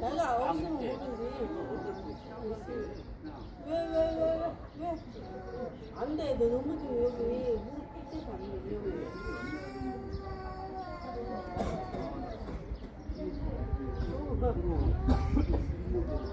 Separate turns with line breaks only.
내가 없으면 뭐든지. 왜, 왜, 왜, 왜, 왜? 안 돼. 너 너무 지금 여기 무릎 꿇대서 안 돼. 여기. 혜인이한테 뭐라고 그랬어?